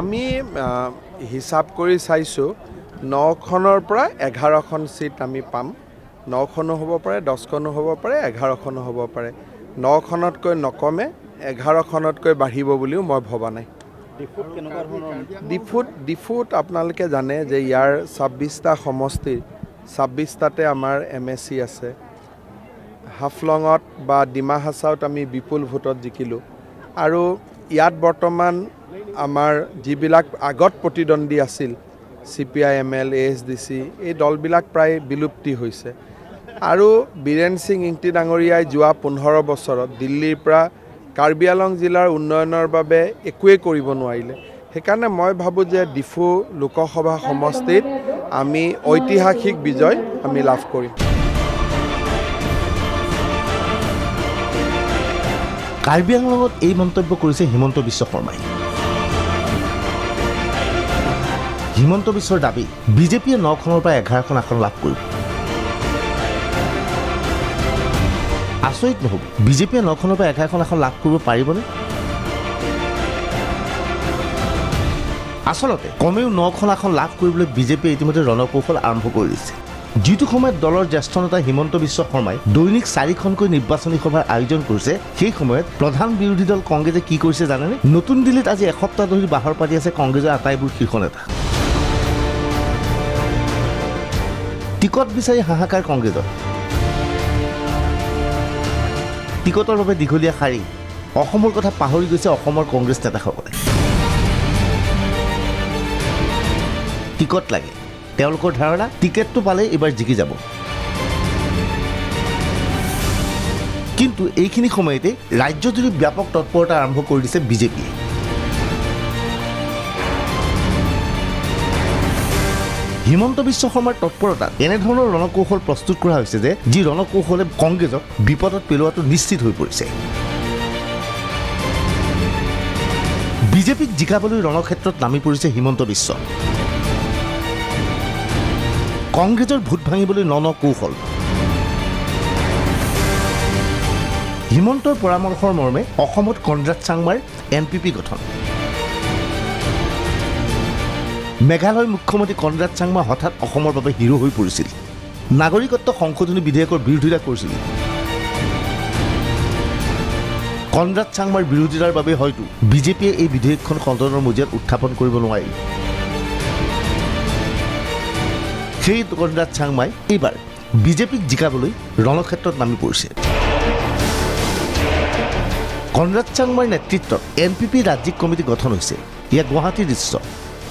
আমি হিচাপ কৰি চাইছোঁ নখনৰ পৰা এঘাৰখন ছিট আমি পাম। নখনো হ'ব পাৰে দহখনো হ'ব পাৰে এঘাৰখনো হ'ব পাৰে। নখনতকৈ নকমে এঘাৰখনতকৈ বাঢ়িব বুলিও মই ভবা নাই। ডিফুত ডিফুত আপোনালোকে জানে যে ইয়াৰ ছাব্বিছটা সমষ্টিৰ ছাব্বিছটাতে আমাৰ এম এছ চি আছে। হাফলঙত বা ডিমা হাছাওত আমি বিপুল ভোটত জিকিলোঁ। আৰু ইয়াত বৰ্তমান আমাৰ যিবিলাক আগত প্ৰতিদ্বন্দ্বী আছিল C P I M L A S D C এই দলবিলাক প্ৰায় বিলুপ্তি হৈছে। আৰু বীৰেন সিং ইংতি ডাঙৰীয়াই যোৱা পোন্ধৰ বছৰত দিল্লীৰ পৰা কাৰ্বি আলং জিলাৰ উন্নয়নৰ বাবে একোৱেই কৰিব নোৱাৰিলে। সেইকাৰণে মই ভাবোঁ যে ডিফু লোকসভা সমষ্টিত আমি ঐতিহাসিক বিজয় আমি লাভ কৰিম। কাৰ্বি আংলঙত এই মন্তব্য কৰিছে হিমন্ত বিশ্ব শৰ্মাই। হিমন্ত বিশ্বৰ দাবী বিজেপিয়ে নখনৰ পৰা এঘাৰখন আসন লাভ কৰিব। আচৰিত নহ'ব বিজেপিয়ে নখনৰ পৰা এঘাৰখন আসন লাভ কৰিব পাৰিবনে? আচলতে কমেও নখন আসন লাভ কৰিবলৈ বিজেপিয়ে ইতিমধ্যে ৰণকৌশল আৰম্ভ কৰি দিছে। যিটো সময়ত দলৰ জ্যেষ্ঠ নেতা হিমন্ত বিশ্ব শৰ্মাই দৈনিক চাৰিখনকৈ নিৰ্বাচনী সভাৰ আয়োজন কৰিছে সেই সময়ত প্ৰধান বিৰোধী দল কংগ্ৰেছে কি কৰিছে জানেনে? নতুন দিল্লীত আজি এসপ্তাহ ধৰি বাহৰ পাতি আছে কংগ্ৰেছৰ আটাইবোৰ শীৰ্ষ নেতা। টিকট বিচাৰি হাহাকাৰ কংগ্ৰেছৰ। টিকটৰ বাবে দীঘলীয়া শাৰী। অসমৰ কথা পাহৰি গৈছে অসমৰ কংগ্ৰেছ নেতাসকলে। টিকট লাগে। তেওঁলোকৰ ধাৰণা টিকেটটো পালে এইবাৰ জিকি যাব। কিন্তু এইখিনি সময়তে ৰাজ্যজুৰি ব্যাপক তৎপৰতা আৰম্ভ কৰি দিছে বিজেপিয়ে। হিমন্ত বিশ্ব শৰ্মাৰ তৎপৰতাত এনেধৰণৰ ৰণকৌশল প্ৰস্তুত কৰা হৈছে যে যি ৰণকৌশলে কংগ্ৰেছক বিপদত পেলোৱাটো নিশ্চিত হৈ পৰিছে। বিজেপিক জিকাবলৈ ৰণক্ষেত্ৰত নামি পৰিছে হিমন্ত বিশ্ব। কংগ্ৰেছৰ ভোট ভাঙিবলৈ ন ন কৌশল। হিমন্তৰ পৰামৰ্শৰ মৰ্মে অসমত কনৰাড চাংমাৰ এন পি পি গঠন। মেঘালয় মুখ্যমন্ত্ৰী কনৰাড চাংমা হঠাৎ অসমৰ বাবে হিৰো হৈ পৰিছিল। নাগৰিকত্ব সংশোধনী বিধেয়কৰ বিৰোধিতা কৰিছিল। কনৰাড চাংমাৰ বিৰোধিতাৰ বাবে হয়তো বিজেপিয়ে এই বিধেয়কখন সদনৰ মজিয়াত উত্থাপন কৰিব নোৱাৰিল। সেই কনৰাড চাংমাই এইবাৰ বিজেপিক জিকাবলৈ ৰণক্ষেত্ৰত নামি পৰিছে। কনৰাড চাংমাৰ নেতৃত্বত এন পি পি ৰাজ্যিক কমিটি গঠন হৈছে। এয়া গুৱাহাটীৰ দৃশ্য।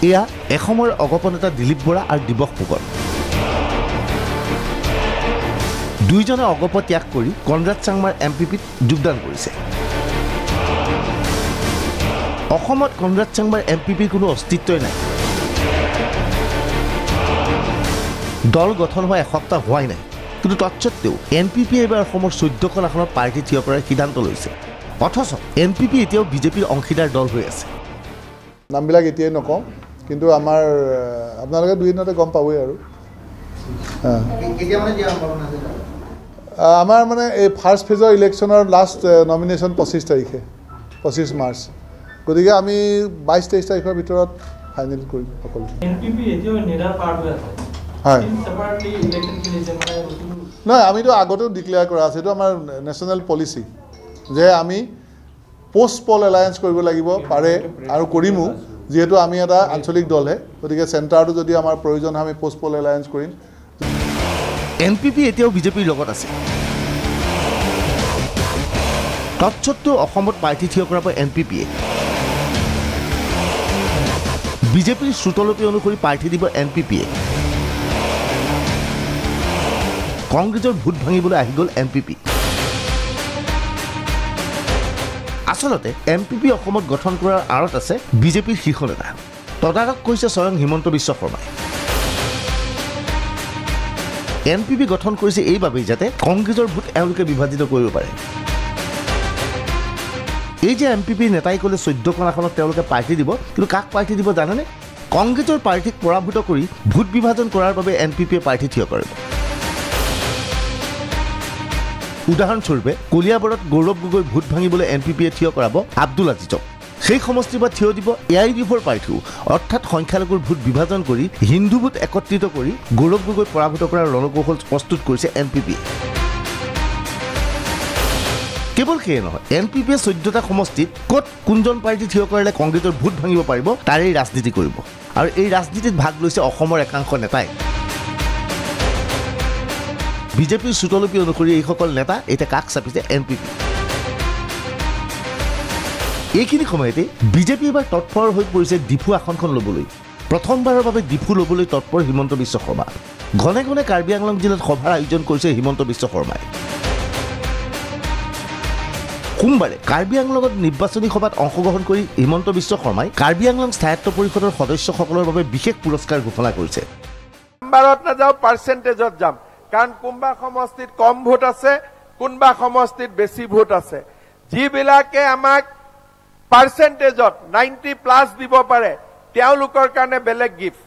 এয়া এসময়ৰ অগপ নেতা দিলীপ বৰা আৰু দিৱস ফুকন দুয়োজনে অগপ ত্যাগ কৰি কনৰাড চাংমাৰ এম পি পিত যোগদান কৰিছে। অসমত কনৰাড চাংমাৰ এম পি পিৰ কোনো অস্তিত্বই নাই। দল গঠন হোৱা এসপ্তাহ হোৱাই নাই। কিন্তু তৎসত্বেও এন পি পিয়ে এইবাৰ অসমৰ চৈধ্যখন আসনত প্ৰাৰ্থী থিয় কৰাৰ সিদ্ধান্ত লৈছে। অথচ এন পি পি এতিয়াও বিজেপিৰ অংশীদাৰ দল হৈ আছে। নামবিলাক এতিয়াই নকওঁ। কিন্তু আমাৰ আপোনালোকে দুই দিনতে গম পাবই আৰু। আমাৰ মানে এই ফাৰ্ষ্ট ফেজৰ ইলেকশ্যনৰ লাষ্ট নমিনেশ্যন পঁচিছ তাৰিখে পঁচিছ মাৰ্চ। গতিকে আমি বাইছ তেইছ তাৰিখৰ ভিতৰত ফাইনেল কৰিম সকলো। হয়। নহয় আমিতো আগতেও ডিক্লেয়াৰ কৰা আছে এইটো আমাৰ নেশ্যনেল পলিচি যে আমি পষ্ট পল এলায়েন্স কৰিব লাগিব পাৰে আৰু কৰিমো। যিহেতু আমি এটা আঞ্চলিক দলহে গতিকে চেণ্টাৰটো যদি আমাৰ প্ৰয়োজন হয় আমি পষ্ট পল এলায়েন্স কৰিম। এন পি পি এতিয়াও বিজেপিৰ লগত আছে। তৎসত্বেও অসমত প্ৰাৰ্থী থিয় কৰাব এন পি পিয়ে। বিজেপিৰ শ্ৰুতলিপি অনুসৰি প্ৰাৰ্থী দিব এন পি পিয়ে। কংগ্ৰেছৰ ভোট ভাঙিবলৈ আহি গ'ল এন পি পি। আচলতে এম পি পি অসমত গঠন কৰাৰ আঁৰত আছে বিজেপিৰ শীৰ্ষ নেতা। তদাৰক কৰিছে স্বয়ং হিমন্ত বিশ্ব শৰ্মাই। এন পি পি গঠন কৰিছে এইবাবেই যাতে কংগ্ৰেছৰ ভোট এওঁলোকে বিভাজিত কৰিব পাৰে। এই যে এম পি পিৰ নেতাই ক'লে চৈধ্যখন আসনত তেওঁলোকে প্ৰাৰ্থী দিব কিন্তু কাক প্ৰাৰ্থী দিব জানেনে? কংগ্ৰেছৰ প্ৰাৰ্থীক পৰাভূত কৰি ভোট বিভাজন কৰাৰ বাবে এন পি পিয়ে প্ৰাৰ্থী থিয় কৰিব। উদাহৰণস্বৰূপে কলিয়াবৰত গৌৰৱ গগৈ ভোট ভাঙিবলৈ এন পি পিয়ে থিয় কৰাব আব্দুল আজিজক। সেই সমষ্টিৰ পৰা থিয় দিব এ আই ডি এফৰ প্ৰাৰ্থীও অৰ্থাৎ সংখ্যালঘুৰ ভোট বিভাজন কৰি হিন্দু ভোট একত্ৰিত কৰি গৌৰৱ গগৈ পৰাভূত কৰাৰ ৰণকৌশল প্ৰস্তুত কৰিছে এন পি পিয়ে কেৱল সেয়ে নহয় এন পি পিয়ে চৈধ্যটা সমষ্টিত ক'ত কোনজন পাৰ্টী থিয় কৰিলে কংগ্ৰেছৰ ভোট ভাঙিব পাৰিব তাৰেই ৰাজনীতি কৰিব। আৰু এই ৰাজনীতিত ভাগ লৈছে অসমৰ একাংশ নেতাই। বিজেপিৰ চুটলপি অনুসৰি এইসকল নেতা এতিয়া কাষ চাপিছে এন পি পি এইখিনি সময়তে বিজেপি এইবাৰ তৎপৰ হৈ পৰিছে ডিফু আসনখন ল'বলৈ। প্ৰথমবাৰৰ বাবে ডিফু ল'বলৈ তৎপৰ হিমন্ত বিশ্ব শৰ্মা। ঘনে ঘনে কাৰ্বি আংলং জিলাত সভাৰ আয়োজন কৰিছে হিমন্ত বিশ্ব শৰ্মাই। সোমবাৰে কাৰ্বি আংলঙত নিৰ্বাচনী সভাত অংশগ্ৰহণ কৰি হিমন্ত বিশ্ব শৰ্মাই কাৰ্বি আংলং স্থায়ত্ব পৰিষদৰ সদস্যসকলৰ বাবে বিশেষ পুৰস্কাৰ ঘোষণা কৰিছে। নাযাওঁ পাৰ্চেণ্টেজত যাম। কাৰণ কোনোবা সমষ্টিত কম ভোট আছে কোনোবা সমষ্টিত বেছি ভোট আছে। যিবিলাকে আমাক পাৰ্চেণ্টেজত নাইণ্টি প্লাছ দিব পাৰে তেওঁলোকৰ কাৰণে বেলেগ গিফ্ট।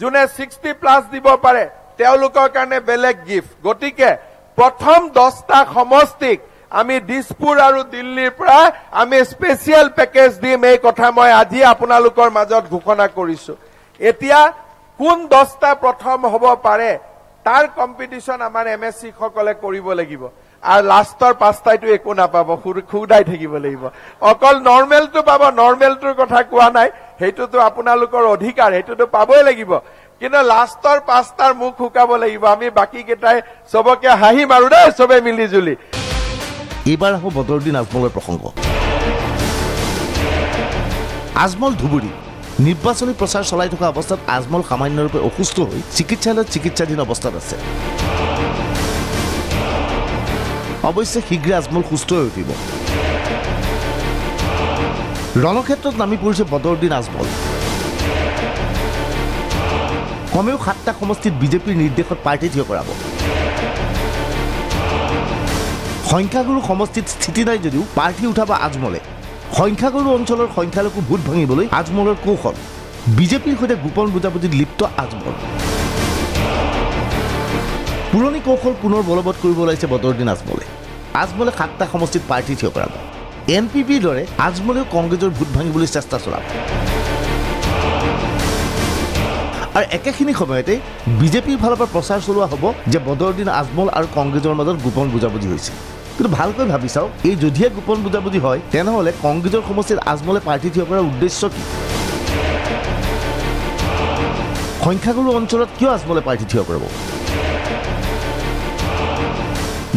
যোনে ছিক্সটি প্লাছ দিব পাৰে তেওঁলোকৰ কাৰণে বেলেগ গিফ্ট। গতিকে প্ৰথম দহটা সমষ্টিক আমি দিছপুৰ আৰু দিল্লীৰ পৰা আমি স্পেচিয়েল পেকেজ দিম এই কথা মই আজি আপোনালোকৰ মাজত ঘোষণা কৰিছো। এতিয়া কোন দহটা প্ৰথম হ'ব পাৰে তাৰ কম্পিটিশ্যন আমাৰ এম এছ চি সকলে কৰিব লাগিব। আৰু লাষ্টৰ পাঁচটাইতো একো নাপাব সুদাই থাকিব লাগিব। অকল নৰ্মেলটো পাব নৰ্মেলটোৰ কথা কোৱা নাই সেইটোতো আপোনালোকৰ অধিকাৰ সেইটোতো পাবই লাগিব। কিন্তু লাষ্টৰ পাঁচটাৰ মুখ শুকাব লাগিব। আমি বাকী কেইটাই চবকে হাঁহি মাৰো দেই চবে মিলি জুলি এইবাৰ আহোঁ বদৰুদ্দিন আজমলৰ প্ৰসংগ। আজমল ধুবুৰী। নিৰ্বাচনী প্ৰচাৰ চলাই থকা অৱস্থাত আজমল সামান্যৰূপে অসুস্থ হৈ চিকিৎসালয়ত চিকিৎসাধীন অৱস্থাত আছে। অৱশ্যে শীঘ্ৰে আজমল সুস্থ হৈ উঠিব। ৰণক্ষেত্ৰত নামি পৰিছে বদৰুদ্দিন আজমল। কমেও সাতটা সমষ্টিত বিজেপিৰ নিৰ্দেশত প্ৰাৰ্থী থিয় কৰাব। সংখ্যাগুৰু সমষ্টিত স্থিতি নাই যদিও প্ৰাৰ্থী উঠাব আজমলে। সংখ্যাগুৰু অঞ্চলৰ সংখ্যালঘু ভোট ভাঙিবলৈ আজমলৰ কৌশল। বিজেপিৰ সৈতে গোপন বুজাবুজিত লিপ্ত আজমল পুৰণি কৌশল পুনৰ বলবৎ কৰিব ওলাইছে বদৰুদ্দিন আজমলে। আজমলে সাতটা সমষ্টিত প্ৰাৰ্থী থিয় কৰাব। এন পি পিৰ দৰে আজমলেও কংগ্ৰেছৰ ভোট ভাঙিবলৈ চেষ্টা চলাব। আৰু একেখিনি সময়তে বিজেপিৰ ফালৰ পৰা প্ৰচাৰ চলোৱা হ'ব যে বদৰুদ্দিন আজমল আৰু কংগ্ৰেছৰ মাজত গোপন বুজাবুজি হৈছে। কিন্তু ভালকৈ ভাবি চাওক এই যদিহে গোপন বুজাবুজি হয় তেনেহ'লে কংগ্ৰেছৰ সমষ্টিত আজমলে প্ৰাৰ্থী থিয় কৰাৰ উদ্দেশ্য কি? সংখ্যাগুৰু অঞ্চলত কিয় আজমলে প্ৰাৰ্থী থিয় কৰাব?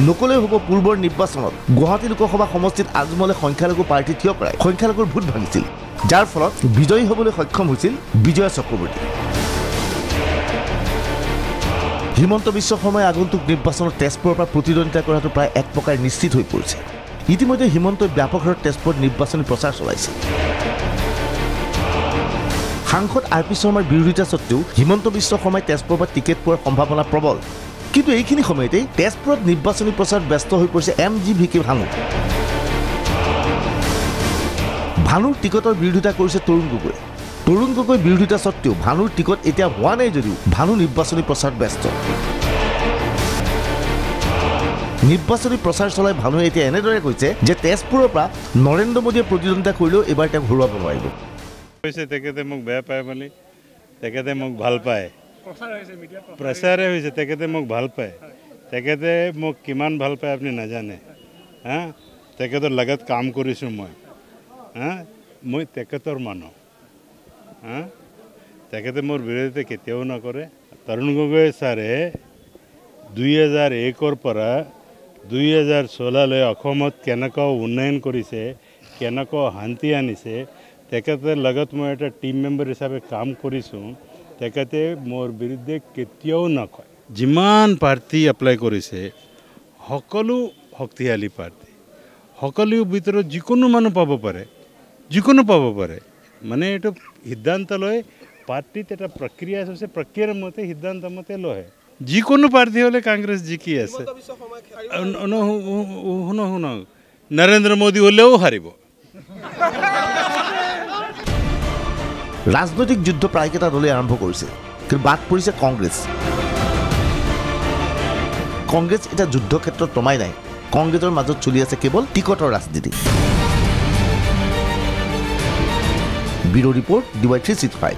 নকলেও হ'ব পূৰ্বৰ নিৰ্বাচনত গুৱাহাটী লোকসভা সমষ্টিত আজমলে সংখ্যালঘু প্ৰাৰ্থী থিয় কৰাই। সংখ্যালঘুৰ ভোট ভাঙিছিল। যাৰ ফলত বিজয়ী হ'বলৈ সক্ষম হৈছিল বিজয়া চক্ৰৱৰ্তী। হিমন্ত বিশ্ব শৰ্মাই আগন্তুক নিৰ্বাচনত তেজপুৰৰ পৰা প্ৰতিদ্বন্দ্বিতা কৰাটো প্ৰায় এক প্ৰকাৰ নিশ্চিত হৈ পৰিছে। ইতিমধ্যে হিমন্তই ব্যাপক হাৰত তেজপুৰত নিৰ্বাচনী প্ৰচাৰ চলাইছে। সাংসদ আৰ পি শৰ্মাৰ বিৰোধিতা সত্ত্বেও হিমন্ত বিশ্ব শৰ্মাই তেজপুৰৰ পৰা টিকেট পোৱাৰ সম্ভাৱনা প্ৰবল। কিন্তু এইখিনি সময়তেই তেজপুৰত নিৰ্বাচনী প্ৰচাৰত ব্যস্ত হৈ পৰিছে M G V K Bhanu. ভানুৰ টিকটৰ বিৰোধিতা কৰিছে তৰুণ গগৈ। তৰুণ গগৈ বিৰোধিতা সত্ত্বেও ভানুৰ টিকট এতিয়া হোৱা নাই যদিও ভানু নিৰ্বাচনী প্ৰচাৰত ব্যস্ত। নিৰ্বাচনী প্ৰচাৰ চলাই ভানুৱে এতিয়া এনেদৰে কৈছে যে তেজপুৰৰ পৰা নৰেন্দ্ৰ মোদীয়ে প্ৰতিদ্বন্দ্বিতা কৰিলেও এইবাৰ তেওঁক হৰুৱাব নোৱাৰিব। কৈছে তেখেতে মোক বেয়া পায় বুলি। তেখেতে মোক ভাল পায়। প্ৰচাৰে হৈছে তেখেতে মোক ভাল পায়। তেখেতে মোক কিমান ভাল পায় আপুনি নাজানে। হা? তেখেতৰ লগত কাম কৰিছোঁ মই। হা? মই তেখেতৰ মানুহ। তেখেতে মোৰ বিৰোধিতা কেতিয়াও নকৰে। তৰুণ গগৈ ছাৰে দুই হাজাৰ একৰ পৰা দুই হাজাৰ ষোল্ললৈ অসমত কেনেকুৱা উন্নয়ন কৰিছে কেনেকুৱা শান্তি আনিছে তেখেতৰ লগত মই এটা টিম মেম্বাৰ হিচাপে কাম কৰিছোঁ। তেখেতে মোৰ বিৰুদ্ধে কেতিয়াও নকয়। যিমান প্ৰাৰ্থী এপ্লাই কৰিছে সকলো শক্তিশালী প্ৰাৰ্থী সকলো ভিতৰত যিকোনো মানুহ পাব পাৰে যিকোনো পাব পাৰে। মানে এইটো সিদ্ধান্ত লৈ পাৰ্টীত এটা প্ৰক্ৰিয়া আছে প্ৰক্ৰিয়াৰ মতে সিদ্ধান্ত মতে লয়। যিকোনো প্ৰাৰ্থী হ'লে কংগ্ৰেছ জিকি আছে। শুনক শুনক। নৰেন্দ্ৰ মোদী হ'লেও হাৰিব। ৰাজনৈতিক যুদ্ধ প্ৰায়কেইটা দলে আৰম্ভ কৰিছে কিন্তু বাদ পৰিছে কংগ্ৰেছ। কংগ্ৰেছ এতিয়া যুদ্ধক্ষেত্ৰত নমাই নাই। কংগ্ৰেছৰ মাজত চলি আছে কেৱল টিকটৰ ৰাজনীতি। Bureau report D Y three six five.